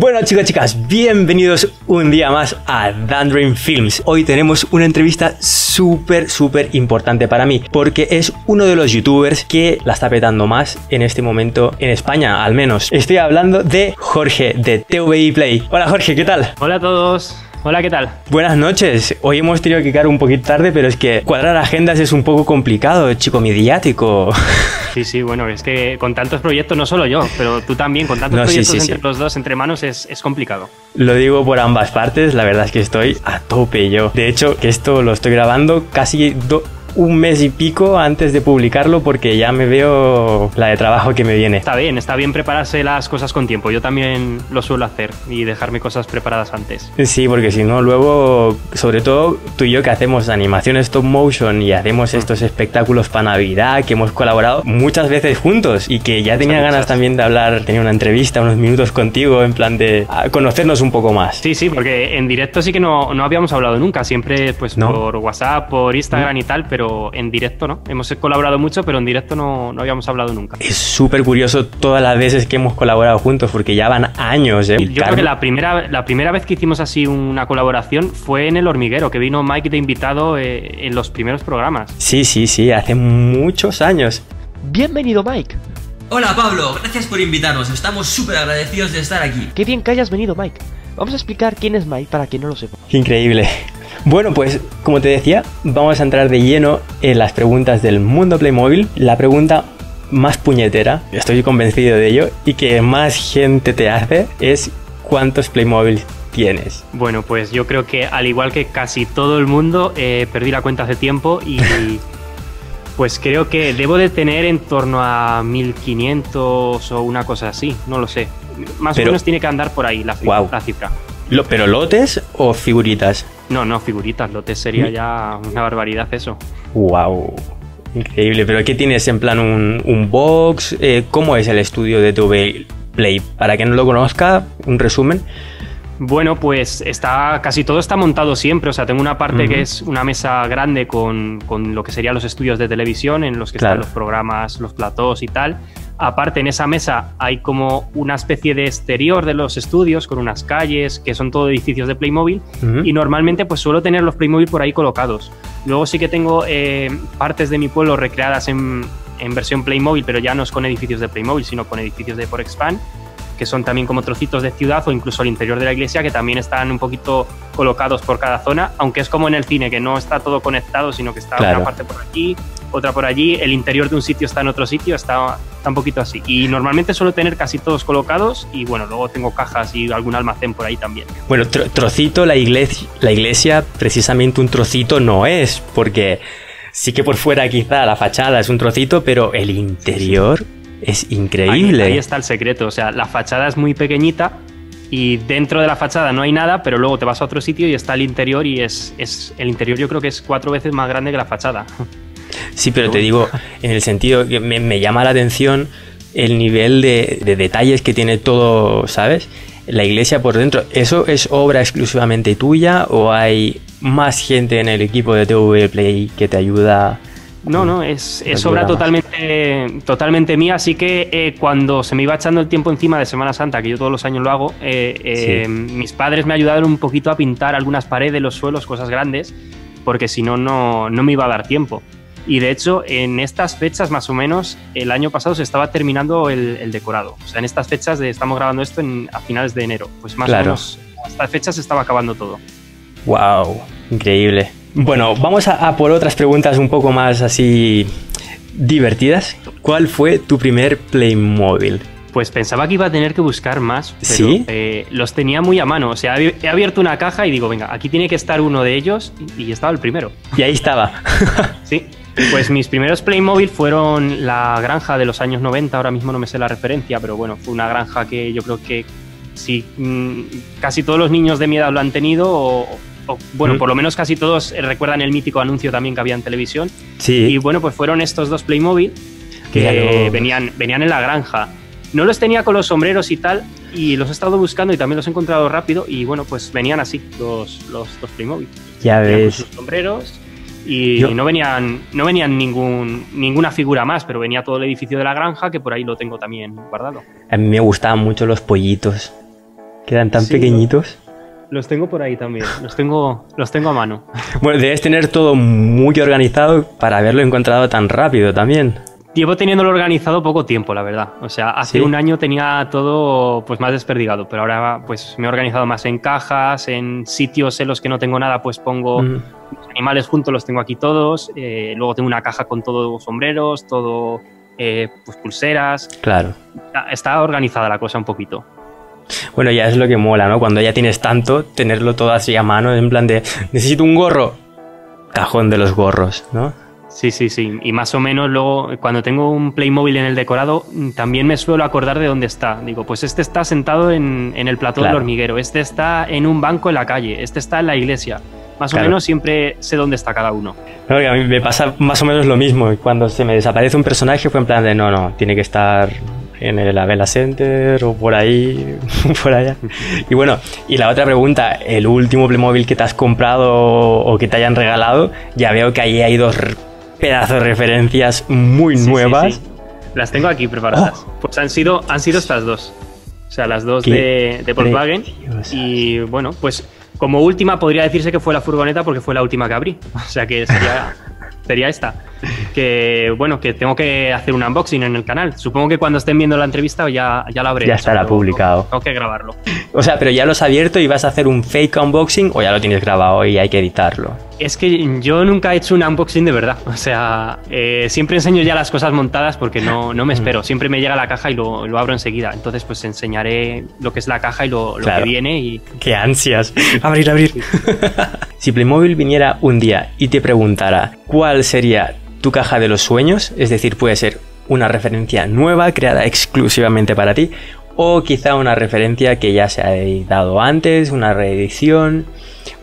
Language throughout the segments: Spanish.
Bueno chicos, chicas, bienvenidos un día más a Dandream Films. Hoy tenemos una entrevista súper, súper importante para mí, porque es uno de los youtubers que la está petando más en este momento en España, al menos. Estoy hablando de Jorge, de TVI Play. Hola Jorge, ¿qué tal? Hola a todos. Hola, ¿qué tal? Buenas noches. Hoy hemos tenido que quedar un poquito tarde, pero es que cuadrar agendas es un poco complicado, chico mediático. Sí, sí, bueno, es que con tantos proyectos, no solo yo, pero tú también, con tantos proyectos entre los dos, entre manos, es, es complicado. Lo digo por ambas partes, la verdad es que estoy a tope yo. De hecho, que esto lo estoy grabando casi un mes y pico antes de publicarlo porque ya me veo la de trabajo que me viene. Está bien, está bien prepararse las cosas con tiempo. Yo también lo suelo hacer y dejarme cosas preparadas antes. Sí, porque si no, luego, sobre todo tú y yo que hacemos animación stop motion y hacemos mm. estos espectáculos para Navidad, que hemos colaborado muchas veces juntos y que ya tenía ganas también de hablar, tenía una entrevista, unos minutos contigo en plan de conocernos un poco más. Sí, sí, porque en directo sí que no, no habíamos hablado nunca, siempre pues por WhatsApp, por Instagram y tal, pero en directo no. Hemos colaborado mucho, pero en directo no, no habíamos hablado nunca. Es súper curioso todas las veces que hemos colaborado juntos, porque ya van años. ¿eh? Yo creo que la primera, la primera vez que hicimos así una colaboración fue en El Hormiguero, que vino Mike de invitado eh, en los primeros programas. Sí, sí, sí, hace muchos años. Bienvenido, Mike. Hola Pablo, gracias por invitarnos, estamos súper agradecidos de estar aquí. Qué bien que hayas venido, Mike. Vamos a explicar quién es Mike para quien no lo sepa. increíble. Bueno, pues como te decía, vamos a entrar de lleno en las preguntas del mundo Playmobil. La pregunta más puñetera, estoy convencido de ello, y que más gente te hace es ¿cuántos Playmobil tienes? Bueno, pues yo creo que al igual que casi todo el mundo, eh, perdí la cuenta hace tiempo y pues creo que debo de tener en torno a 1500 o una cosa así, no lo sé. Más o menos tiene que andar por ahí la, la cifra. ¿Pero lotes o figuritas? No, no, figuritas. Lotes sería ya una barbaridad eso. ¡Wow! Increíble. ¿Pero qué tienes en plan un, box? Eh, ¿Cómo es el estudio de TV Play? Para quien no lo conozca, un resumen. Bueno, pues está casi todo está montado siempre. O sea, tengo una parte que es una mesa grande con, lo que serían los estudios de televisión, en los que están los programas, los platós y tal. Aparte, en esa mesa hay como una especie de exterior de los estudios con unas calles que son todo edificios de Playmobil y normalmente pues suelo tener los Playmobil por ahí colocados. Luego sí que tengo eh, partes de mi pueblo recreadas en, en, versión Playmobil, pero ya no es con edificios de Playmobil, sino con edificios de Porexpan que son también como trocitos de ciudad o incluso el interior de la iglesia que también están un poquito colocados por cada zona, aunque es como en el cine, que no está todo conectado, sino que está una parte por aquí, otra por allí, el interior de un sitio está en otro sitio, está, está un poquito así. Y normalmente suelo tener casi todos colocados y bueno, luego tengo cajas y algún almacén por ahí también. Bueno, trocito, la iglesia, la iglesia precisamente un trocito no es, porque sí que por fuera quizá la fachada es un trocito, pero el interior... Es increíble. Ahí, está el secreto. O sea, la fachada es muy pequeñita y dentro de la fachada no hay nada, pero luego te vas a otro sitio y está el interior y es, es el interior yo creo que es cuatro veces más grande que la fachada. Sí, pero te digo, en el sentido que me, llama la atención el nivel de, de, detalles que tiene todo, ¿sabes? La iglesia por dentro. ¿Eso es obra exclusivamente tuya o hay más gente en el equipo de TV Play que te ayuda no, no, es, obra totalmente, totalmente mía, así que eh, cuando se me iba echando el tiempo encima de Semana Santa, que yo todos los años lo hago, eh, eh, mis padres me ayudaron un poquito a pintar algunas paredes, los suelos, cosas grandes, porque si no, no me iba a dar tiempo. Y de hecho, en estas fechas más o menos, el año pasado se estaba terminando el, decorado. O sea, en estas fechas de, estamos grabando esto a finales de enero. Pues más o menos, a estas fechas se estaba acabando todo. ¡Wow! Increíble. Bueno, vamos a, por otras preguntas un poco más así divertidas. ¿Cuál fue tu primer Playmobil? Pues pensaba que iba a tener que buscar más, pero eh, los tenía muy a mano. O sea, he abierto una caja y digo, venga, aquí tiene que estar uno de ellos y estaba el primero. Y ahí estaba. sí. Pues mis primeros Playmobil fueron la granja de los años 90, ahora mismo no me sé la referencia, pero bueno, fue una granja que yo creo que sí, mm, casi todos los niños de mi edad lo han tenido o, bueno, por lo menos casi todos recuerdan el mítico anuncio también que había en televisión. Sí. Y bueno, pues fueron estos dos Playmobil que venían, venían en la granja. No los tenía con los sombreros y tal, y los he estado buscando y también los he encontrado rápido, y bueno, pues venían así los, los, Playmobil. Ya ves. Sus sombreros y no venían no venían ningún ninguna figura más, pero venía todo el edificio de la granja que por ahí lo tengo también guardado. A mí me gustaban mucho los pollitos. Quedan tan pequeñitos. Los tengo por ahí también, los tengo, los tengo a mano. Bueno, debes tener todo muy organizado para haberlo encontrado tan rápido también. Llevo teniéndolo organizado poco tiempo, la verdad. O sea, hace un año tenía todo pues más desperdigado, pero ahora pues me he organizado más en cajas, en sitios en los que no tengo nada, pues pongo los animales juntos, los tengo aquí todos. Eh, luego tengo una caja con todos sombreros, todo eh, pues pulseras. Claro. Está organizada la cosa un poquito. Bueno, ya es lo que mola, ¿no? Cuando ya tienes tanto, tenerlo todo así a mano, en plan de, necesito un gorro, cajón de los gorros, ¿no? Sí, sí, sí. Y más o menos luego, cuando tengo un Playmobil en el decorado, también me suelo acordar de dónde está. Digo, pues este está sentado en, el plató del hormiguero, este está en un banco en la calle, este está en la iglesia. Más o menos siempre sé dónde está cada uno. a mí me pasa más o menos lo mismo. Cuando se me desaparece un personaje fue en plan de, no, no, tiene que estar en el Avela Center o por ahí, por allá. Y bueno, y la otra pregunta, el último Playmobil que te has comprado o que te hayan regalado, ya veo que ahí hay dos pedazos de referencias muy nuevas. Las tengo aquí preparadas. Oh. Pues han sido, han sido estas dos. O sea, las dos de, de Volkswagen. Y bueno, pues como última podría decirse que fue la furgoneta porque fue la última que abrí. O sea que sería sería esta. Que bueno, que tengo que hacer un unboxing en el canal. Supongo que cuando estén viendo la entrevista ya, ya la habré. Ya estará publicado. Tengo que grabarlo. O sea, pero ya lo has abierto y vas a hacer un fake unboxing o ya lo tienes grabado y hay que editarlo. Es que yo nunca he hecho un unboxing de verdad. O sea, eh, siempre enseño ya las cosas montadas porque no, no me espero. Siempre me llega la caja y lo, lo, abro enseguida. Entonces, pues enseñaré lo que es la caja y lo, lo que viene. y ¡Qué ansias! Abrir, abrir. si Playmobil viniera un día y te preguntara cuál sería tu caja de los sueños, es decir, puede ser una referencia nueva creada exclusivamente para ti o quizá una referencia que ya se ha editado antes, una reedición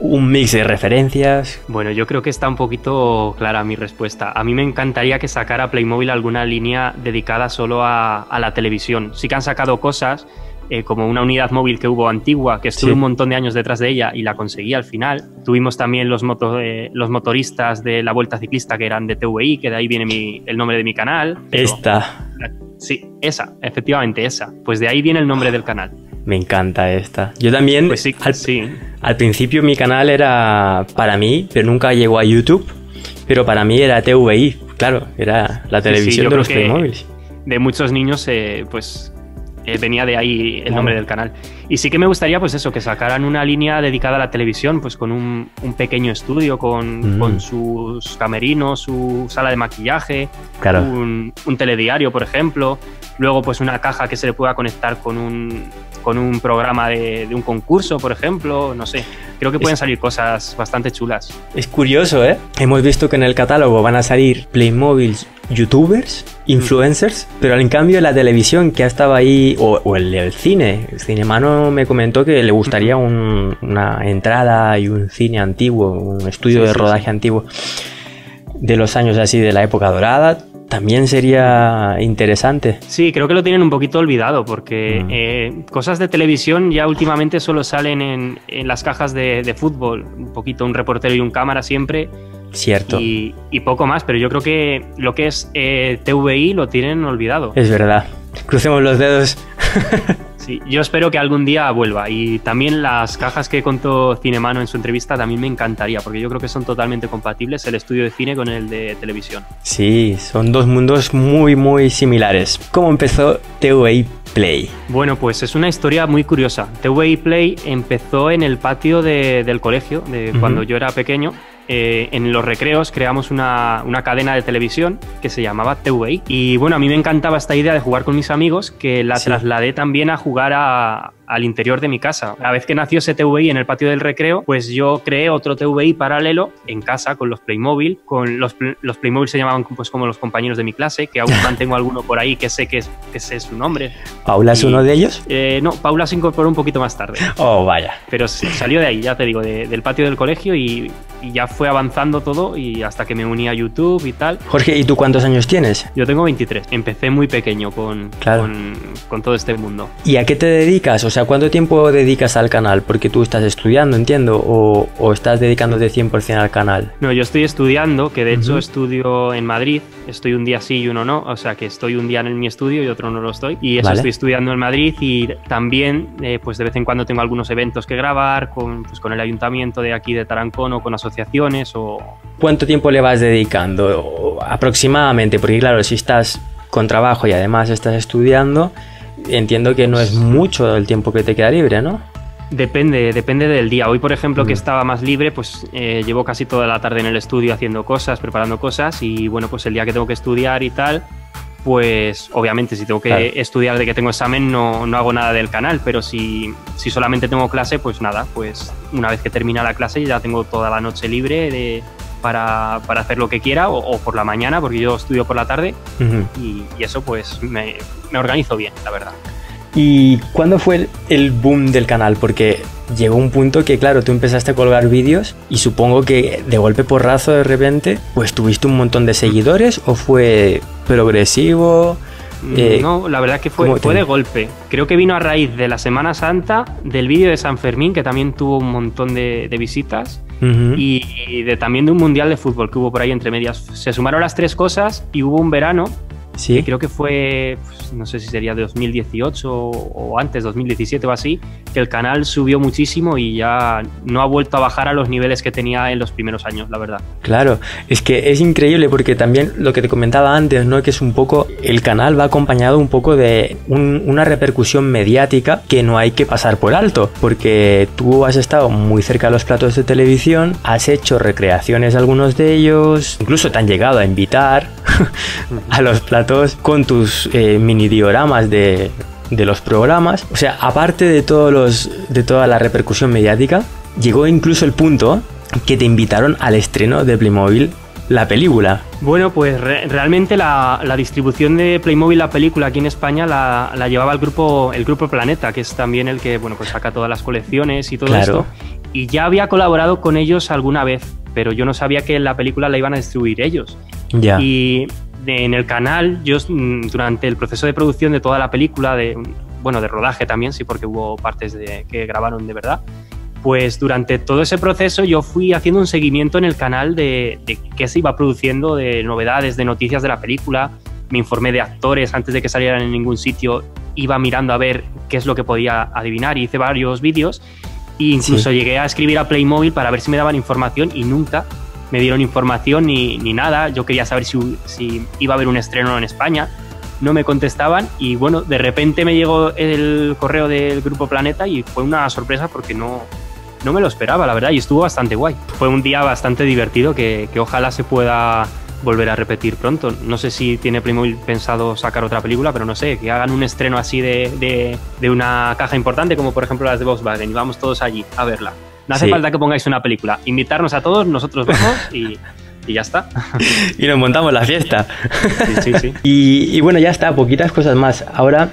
un mix de referencias. Bueno, yo creo que está un poquito clara mi respuesta. A mí me encantaría que sacara Playmobil alguna línea dedicada solo a, la televisión. Sí que han sacado cosas eh, como una unidad móvil que hubo antigua, que estuve un montón de años detrás de ella y la conseguí al final. Tuvimos también los, eh, los motoristas de la Vuelta Ciclista que eran de TVI, que de ahí viene el nombre de mi canal. Esta. Sí, esa, efectivamente esa. Pues de ahí viene el nombre del canal. Me encanta esta. Yo también, pues sí, al, sí. al principio mi canal era para mí, pero nunca llegó a YouTube. Pero para mí era TVI, claro, era la televisión de los Playmobil. De muchos niños, eh, pues venía de ahí el nombre del canal. Y sí que me gustaría, pues eso, que sacaran una línea dedicada a la televisión, pues con un, pequeño estudio, con, mm. sus camerinos, su sala de maquillaje, un, telediario, por ejemplo. Luego, pues una caja que se le pueda conectar con un, con un programa de, un concurso, por ejemplo. No sé. Creo que pueden salir cosas bastante chulas. Es curioso, ¿eh? Hemos visto que en el catálogo van a salir Playmobil youtubers, influencers, pero en cambio la televisión que ha estado ahí, o, el, cine, el cinemano me comentó que le gustaría una entrada y un cine antiguo, un estudio de rodaje antiguo de los años así de la época dorada, también sería interesante. Sí, creo que lo tienen un poquito olvidado porque mm. eh, cosas de televisión ya últimamente solo salen en, las cajas de, fútbol, un poquito un reportero y un cámara siempre. Cierto. Y, poco más, pero yo creo que lo que es eh, TVI lo tienen olvidado. Es verdad. Crucemos los dedos. Sí, yo espero que algún día vuelva. Y también las cajas que contó Cinemano en su entrevista también me encantaría, porque yo creo que son totalmente compatibles el estudio de cine con el de televisión. Sí, son dos mundos muy, muy similares. ¿Cómo empezó TVI Play? Bueno, pues es una historia muy curiosa. TVI Play empezó en el patio del colegio, de cuando yo era pequeño eh, en los recreos creamos una, cadena de televisión que se llamaba TVI. Y bueno, a mí me encantaba esta idea de jugar con mis amigos, que la trasladé también a jugar a, al interior de mi casa. La vez que nació ese TVI en el patio del recreo, pues yo creé otro TVI paralelo en casa con los Playmobil. Con los, los Playmobil se llamaban pues como los compañeros de mi clase, que aún mantengo alguno por ahí que sé que es, que sé su nombre. ¿Paula es uno de ellos? Eh, no, Paula se incorporó un poquito más tarde. Oh, vaya. Pero salió de ahí, ya te digo, del patio del colegio y, ya fue avanzando todo y hasta que me uní a YouTube y tal. Jorge, ¿y tú cuántos años tienes? Yo tengo 23. Empecé muy pequeño con, con, con todo este mundo. ¿Y a qué te dedicas? O sea, ¿cuánto tiempo dedicas al canal? Porque tú estás estudiando, entiendo, o, o estás dedicándote 100% al canal. No, yo estoy estudiando, que de hecho estudio en Madrid, estoy un día sí y uno no, o sea que estoy un día en mi estudio y otro no lo estoy. Y eso estoy estudiando en Madrid y también, eh, pues de vez en cuando tengo algunos eventos que grabar con, pues, con el ayuntamiento de aquí de Tarancón o con asociaciones o... ¿Cuánto tiempo le vas dedicando aproximadamente? Porque claro, si estás con trabajo y además estás estudiando, entiendo que no es mucho el tiempo que te queda libre, ¿no? Depende, depende del día. Hoy, por ejemplo, que mm. estaba más libre, pues eh, llevo casi toda la tarde en el estudio haciendo cosas, preparando cosas y bueno, pues el día que tengo que estudiar y tal, pues obviamente si tengo que estudiar de que tengo examen no, no, hago nada del canal, pero si, si solamente tengo clase, pues nada, pues una vez que termina la clase ya tengo toda la noche libre de, para, para, hacer lo que quiera o, por la mañana, porque yo estudio por la tarde y, eso pues me, me, organizo bien, la verdad. ¿Y cuándo fue el, boom del canal? Porque llegó un punto que, claro, tú empezaste a colgar vídeos y supongo que de golpe porrazo de repente, pues tuviste un montón de seguidores o fue progresivo. Mm, eh, no, la verdad que fue, fue de golpe. Creo que vino a raíz de la Semana Santa, del vídeo de San Fermín, que también tuvo un montón de, visitas, y de, también de un mundial de fútbol que hubo por ahí entre medias. Se sumaron las tres cosas y hubo un verano Sí. creo que fue, pues, no sé si sería de 2018 o antes, 2017 o así, que el canal subió muchísimo y ya no ha vuelto a bajar a los niveles que tenía en los primeros años, la verdad. Claro, es que es increíble porque también lo que te comentaba antes, ¿no? Que es un poco, el canal va acompañado un poco de una repercusión mediática que no hay que pasar por alto, porque tú has estado muy cerca de los platos de televisión, has hecho recreaciones algunos de ellos, incluso te han llegado a invitar a los platos con tus eh, mini dioramas de, de los programas. O sea, aparte de, todos los, de toda la repercusión mediática, llegó incluso el punto que te invitaron al estreno de Playmobil la película. Bueno, pues realmente la, la, distribución de Playmobil la película aquí en España la, la, llevaba el grupo el grupo Planeta, que es también el que bueno pues saca todas las colecciones y todo esto. Y ya había colaborado con ellos alguna vez, pero yo no sabía que la película la iban a distribuir ellos. Ya. Y en el canal, yo mm, durante el proceso de producción de toda la película, de, bueno, de rodaje también, sí, porque hubo partes de, que grabaron de verdad, pues durante todo ese proceso yo fui haciendo un seguimiento en el canal de, de qué se iba produciendo, de novedades, de noticias de la película, me informé de actores antes de que salieran en ningún sitio, iba mirando a ver qué es lo que podía adivinar y hice varios vídeos. E incluso llegué a escribir a Playmobil para ver si me daban información y nunca me dieron información ni, ni nada. Yo quería saber si, iba a haber un estreno en España. No me contestaban y bueno, de repente me llegó el correo del Grupo Planeta y fue una sorpresa porque no, no me lo esperaba, la verdad, y estuvo bastante guay. Fue un día bastante divertido que, que ojalá se pueda volver a repetir pronto. No sé si tiene Playmobil pensado sacar otra película, pero no sé, que hagan un estreno así de, de, de una caja importante como por ejemplo las de Volkswagen y vamos todos allí a verla. No hace falta que pongáis una película. Invitarnos a todos, nosotros vamos y, ya está. y nos montamos la fiesta. Sí, sí, sí. y, bueno, ya está, poquitas cosas más. Ahora,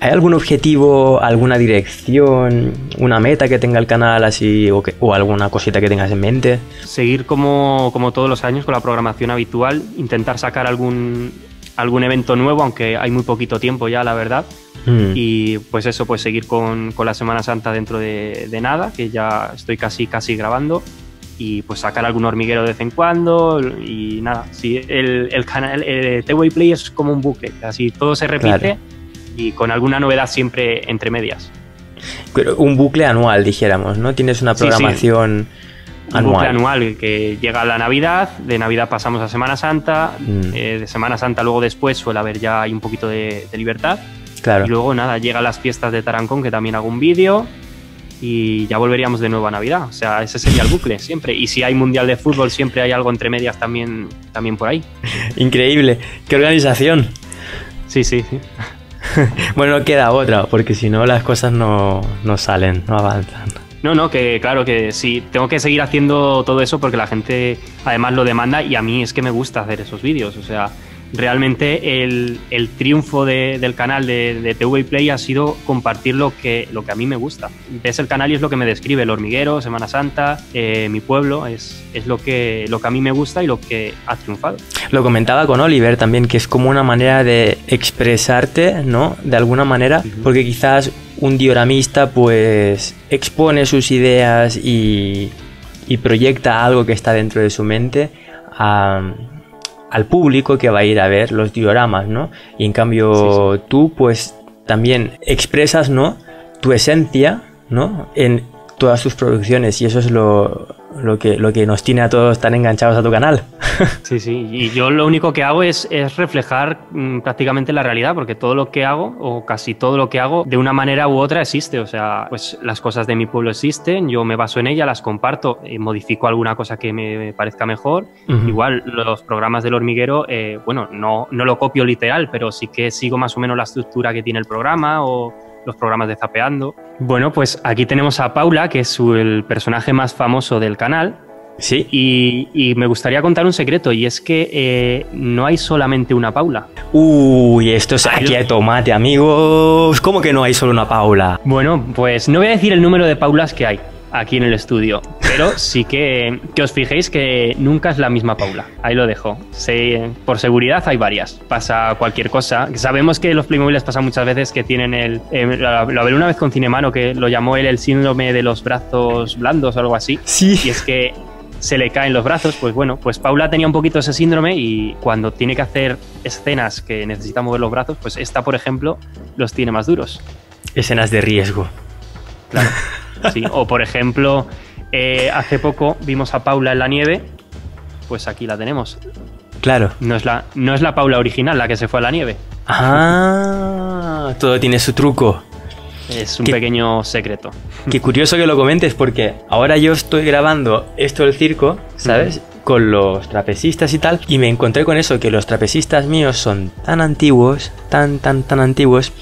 ¿hay algún objetivo, alguna dirección, una meta que tenga el canal así o, o alguna cosita que tengas en mente? Seguir como, como todos los años con la programación habitual, intentar sacar algún, algún evento nuevo, aunque hay muy poquito tiempo ya, la verdad. Mm. Y pues eso, pues seguir con, con la Semana Santa dentro de, de, nada, que ya estoy casi, casi grabando. Y pues sacar algún hormiguero de vez en cuando. Y nada, sí, el, el canal, el TV Play es como un bucle, así todo se repite y con alguna novedad siempre entre medias. Pero un bucle anual, dijéramos, ¿no? Tienes una programación. Un bucle anual que llega a la Navidad, de Navidad pasamos a Semana Santa, mm. eh, de Semana Santa luego después suele haber ya hay un poquito de, de libertad y luego nada, llegan las fiestas de Tarancón, que también hago un vídeo, y ya volveríamos de nuevo a Navidad. O sea, ese sería el bucle siempre. Y si hay Mundial de Fútbol, siempre hay algo entre medias también, también por ahí. Increíble. ¡Qué organización! Sí, sí, sí. bueno, queda otra, porque si no las cosas no, no salen, no avanzan. No, no, que claro que sí, tengo que seguir haciendo todo eso porque la gente además lo demanda y a mí es que me gusta hacer esos vídeos. O sea, realmente el, el triunfo de, del canal de, de, TV Play ha sido compartir lo que, lo que a mí me gusta. Es el canal y es lo que me describe, el hormiguero, Semana Santa, eh, mi pueblo, es, es, lo, que, lo que a mí me gusta y lo que ha triunfado. Lo comentaba con Oliver también, que es como una manera de expresarte, ¿no? De alguna manera, porque quizás un dioramista pues expone sus ideas y, y proyecta algo que está dentro de su mente al público que va a ir a ver los dioramas, ¿no? Y en cambio tú pues también expresas, ¿no? Tu esencia, ¿no? En todas tus producciones y eso es lo, lo que, lo que nos tiene a todos tan enganchados a tu canal. Sí, sí, y yo lo único que hago es, es reflejar mm, prácticamente la realidad, porque todo lo que hago, o casi todo lo que hago, de una manera u otra existe. O sea, pues las cosas de mi pueblo existen, yo me baso en ellas, las comparto, y modifico alguna cosa que me parezca mejor. Igual los programas del hormiguero, eh, bueno, no, no lo copio literal, pero sí que sigo más o menos la estructura que tiene el programa o los programas de Zapeando. Bueno, pues aquí tenemos a Paula, que es el personaje más famoso del canal. Sí. Y, me gustaría contar un secreto, y es que eh, no hay solamente una Paula. Uy, esto es aquí hay tomate, amigos. ¿Cómo que no hay solo una Paula? Bueno, pues no voy a decir el número de Paulas que hay aquí en el estudio. Pero sí que, que os fijéis que nunca es la misma Paula. Ahí lo dejo. por seguridad hay varias. Pasa cualquier cosa. Sabemos que los Playmobil pasan muchas veces que tienen el... Eh, lo, hablé una vez con Cinemano que lo llamó él el síndrome de los brazos blandos o algo así. Sí. Y es que se le caen los brazos, pues bueno, pues Paula tenía un poquito ese síndrome y cuando tiene que hacer escenas que necesita mover los brazos, pues esta, por ejemplo, los tiene más duros. Escenas de riesgo. Claro. Sí, o por ejemplo, eh, hace poco vimos a Paula en la nieve, pues aquí la tenemos. Claro. No es, la, no es la Paula original la que se fue a la nieve. Ah, todo tiene su truco. Es un pequeño secreto. Qué curioso que lo comentes porque ahora yo estoy grabando esto del circo, ¿sabes? Con los trapecistas y tal. Y me encontré con eso, que los trapecistas míos son tan antiguos, tan, tan, tan antiguos,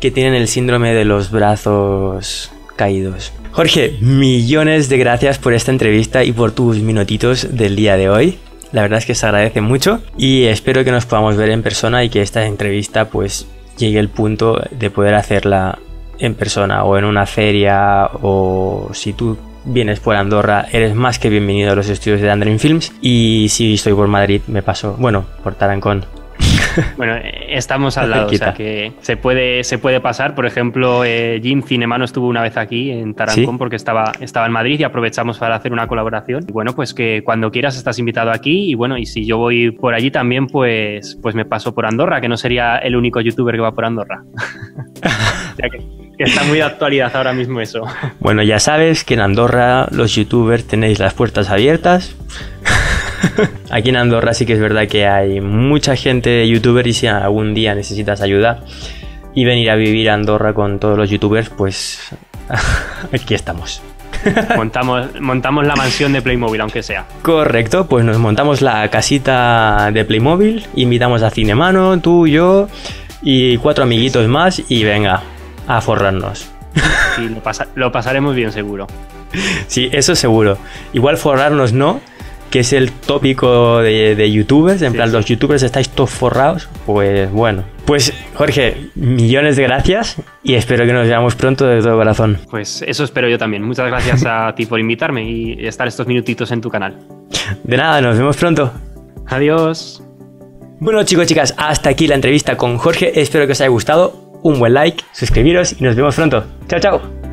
que tienen el síndrome de los brazos caídos. Jorge, millones de gracias por esta entrevista y por tus minutitos del día de hoy. La verdad es que se agradece mucho y espero que nos podamos ver en persona y que esta entrevista pues llegue al punto de poder hacerla en persona o en una feria o si tú vienes por Andorra, eres más que bienvenido a los estudios de Andrew Films y si estoy por Madrid me paso, bueno, por Tarancón bueno, estamos al lado, o sea que se puede, se puede pasar. Por ejemplo, eh, Jim Cinemano estuvo una vez aquí en Tarancón porque estaba, estaba en Madrid y aprovechamos para hacer una colaboración. Y bueno, pues que cuando quieras estás invitado aquí y bueno, y si yo voy por allí también, pues, pues me paso por Andorra, que no sería el único youtuber que va por Andorra. o sea que, que está muy de actualidad ahora mismo eso. Bueno, ya sabes que en Andorra los youtubers tenéis las puertas abiertas. Aquí en Andorra sí que es verdad que hay mucha gente de youtuber y si algún día necesitas ayuda y venir a vivir a Andorra con todos los youtubers, pues aquí estamos. montamos, montamos la mansión de Playmobil, aunque sea. Correcto, pues nos montamos la casita de Playmobil, invitamos a Cinemano, tú, yo y cuatro amiguitos más y venga, a forrarnos. Sí, lo, lo pasaremos bien seguro. Sí, eso seguro. Igual forrarnos no, que es el tópico de, youtubers, en plan, los youtubers estáis todos forrados, pues bueno. Pues Jorge, millones de gracias y espero que nos veamos pronto de todo corazón. Pues eso espero yo también. Muchas gracias a ti por invitarme y estar estos minutitos en tu canal. De nada, nos vemos pronto. Adiós. Bueno chicos, chicas, hasta aquí la entrevista con Jorge. Espero que os haya gustado. Un buen like, suscribiros y nos vemos pronto. Chao, chao.